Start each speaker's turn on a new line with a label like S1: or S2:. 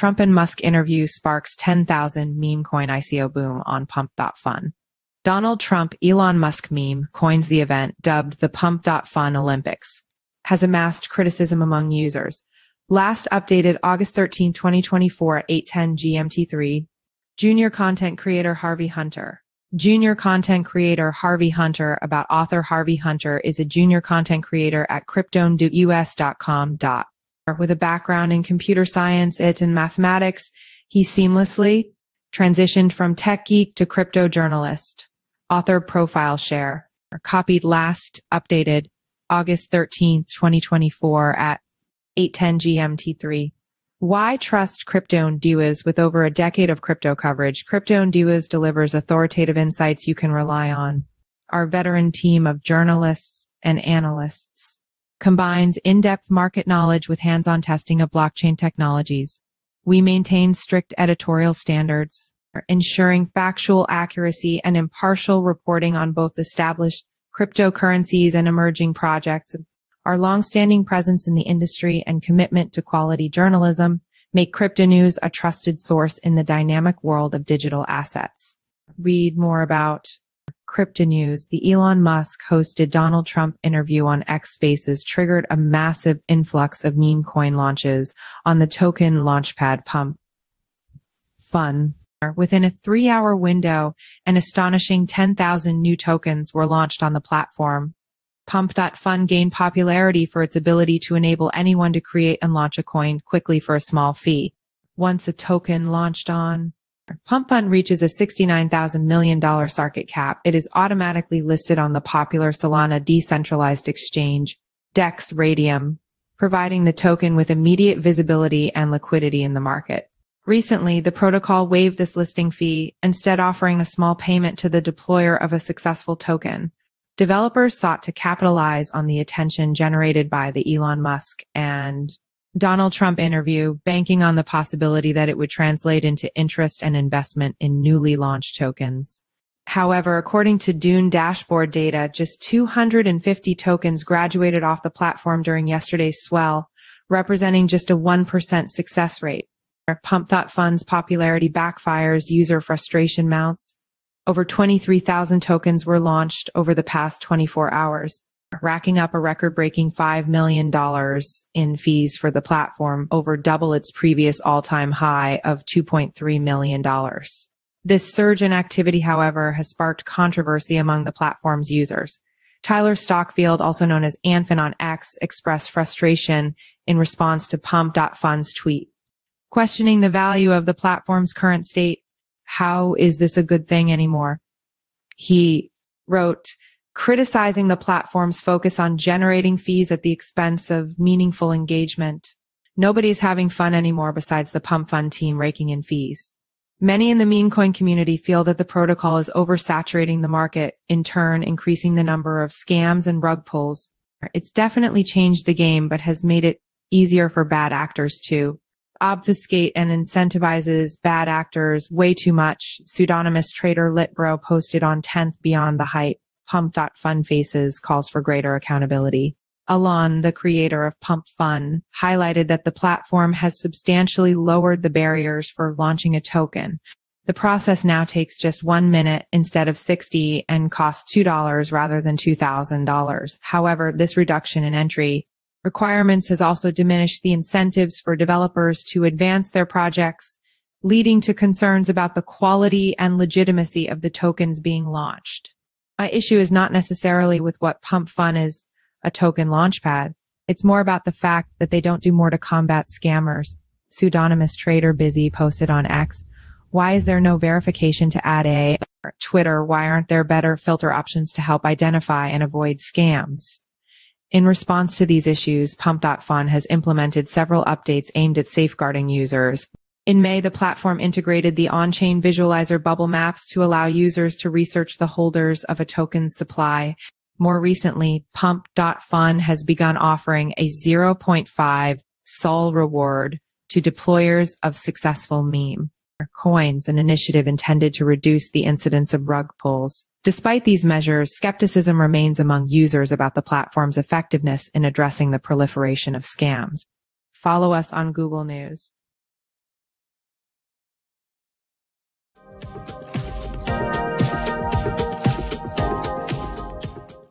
S1: Trump and Musk interview sparks 10,000 meme coin ICO boom on pump.fun. Donald Trump Elon Musk meme coins the event dubbed the pump.fun Olympics, has amassed criticism among users. Last updated August 13, 2024 at 810 GMT3, junior content creator Harvey Hunter. Junior content creator Harvey Hunter about author Harvey Hunter is a junior content creator at cryptonews.com. With a background in computer science, it and mathematics, he seamlessly transitioned from tech geek to crypto journalist. Author profile share copied last updated August 13th, 2024 at 810 GMT3. Why trust Cryptonews with over a decade of crypto coverage? Cryptonews delivers authoritative insights you can rely on. Our veteran team of journalists and analysts combines in-depth market knowledge with hands-on testing of blockchain technologies. We maintain strict editorial standards, ensuring factual accuracy and impartial reporting on both established cryptocurrencies and emerging projects. Our longstanding presence in the industry and commitment to quality journalism make Crypto News a trusted source in the dynamic world of digital assets. Read more about Crypto News. The Elon Musk hosted Donald Trump interview on X Spaces triggered a massive influx of meme coin launches on the token launchpad pump. Fun. Within a three hour window, an astonishing 10,000 new tokens were launched on the platform. Pump.fun gained popularity for its ability to enable anyone to create and launch a coin quickly for a small fee. Once a token launched on Pump.fun reaches a $69,000 million market cap. It is automatically listed on the popular Solana decentralized exchange, DEX Raydium, providing the token with immediate visibility and liquidity in the market. Recently, the protocol waived this listing fee, instead offering a small payment to the deployer of a successful token. Developers sought to capitalize on the attention generated by the Elon Musk and Donald Trump interview, banking on the possibility that it would translate into interest and investment in newly launched tokens. However, according to Dune dashboard data, just 250 tokens graduated off the platform during yesterday's swell, representing just a 1% success rate. Pump.fun's popularity backfires, user frustration mounts. Over 23,000 tokens were launched over the past 24 hours, racking up a record breaking $5 million in fees for the platform, over double its previous all time high of $2.3 million. This surge in activity, however, has sparked controversy among the platform's users. Tyler Stockfield, also known as Anfin on X, expressed frustration in response to Pump.fun's tweet questioning the value of the platform's current state. How is this a good thing anymore? He wrote, criticizing the platform's focus on generating fees at the expense of meaningful engagement. Nobody's having fun anymore besides the Pump.fun team raking in fees. Many in the meme coin community feel that the protocol is oversaturating the market, in turn increasing the number of scams and rug pulls. It's definitely changed the game, but has made it easier for bad actors to obfuscate and incentivizes bad actors way too much. Pseudonymous trader Litbro posted on 10th Beyond the Hype. Pump Fun Faces calls for greater accountability. Alon, the creator of Pump Fun, highlighted that the platform has substantially lowered the barriers for launching a token. The process now takes just one minute instead of 60 and costs $2 rather than $2,000. However, this reduction in entry requirements has also diminished the incentives for developers to advance their projects, leading to concerns about the quality and legitimacy of the tokens being launched. My issue is not necessarily with what Pump Fun is a token launchpad. It's more about the fact that they don't do more to combat scammers. Pseudonymous trader busy posted on X. Why is there no verification to add a Twitter? Why aren't there better filter options to help identify and avoid scams? In response to these issues, Pump.fun has implemented several updates aimed at safeguarding users. In May, the platform integrated the on-chain visualizer Bubblemaps to allow users to research the holders of a token's supply. More recently, Pump.fun has begun offering a 0.5 sol reward to deployers of successful meme coins, an initiative intended to reduce the incidence of rug pulls. Despite these measures, skepticism remains among users about the platform's effectiveness in addressing the proliferation of scams. Follow us on Google News.